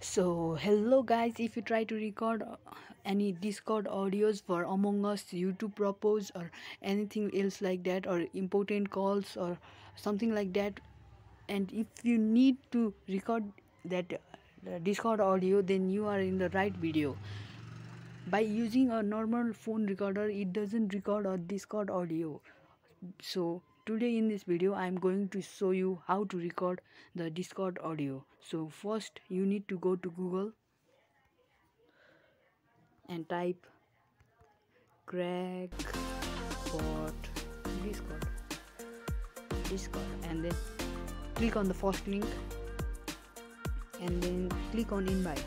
so hello guys if you try to record uh, any discord audios for among us youtube propose or anything else like that or important calls or something like that and if you need to record that uh, discord audio then you are in the right video. By using a normal phone recorder it doesn't record a discord audio. So today in this video i'm going to show you how to record the discord audio. So first you need to go to google and type Craigbot discord. Discord and then click on the first link and then click on invite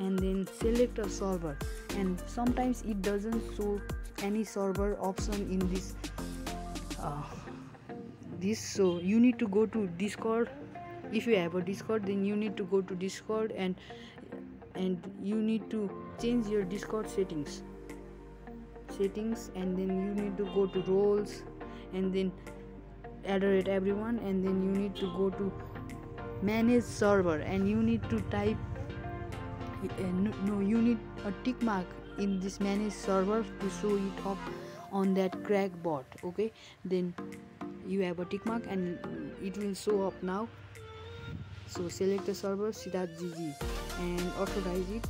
and then select a server and sometimes it doesn't show any server option in this uh, this so you need to go to discord. If you have a discord then you need to go to discord and and you need to change your discord settings. Settings and then you need to go to roles and then address everyone and then you need to go to manage server and you need to type Uh, no you need a tick mark in this manage server to show it up on that Craig bot okay? Then you have a tick mark and it will show up now. So select the server c.gg and authorize it.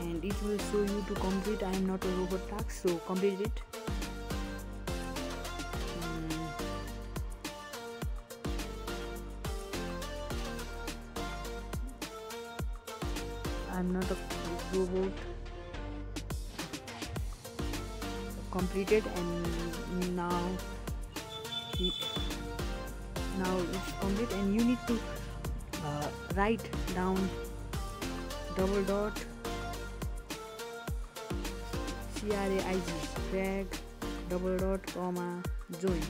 And it will show you to complete. I am not a robot task so complete it I'm not a robot completed and now now it's complete and you need to uh, write down double dot craig drag double dot comma join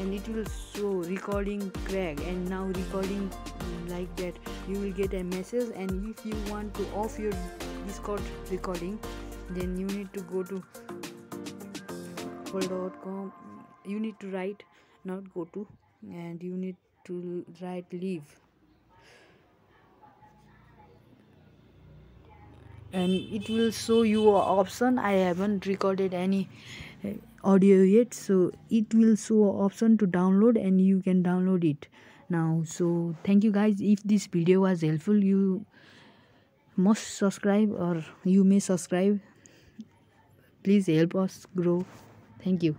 and it will show recording craig. And now recording mm, like that you will get a message. And if you want to off your discord recording then you need to go to full.com you need to write not go to and you need to write leave and it will show you a option. I haven't recorded any uh, audio yet so it will show a option to download and you can download it now. So thank you guys. If this video was helpful you must subscribe or you may subscribe. Please help us grow. Thank you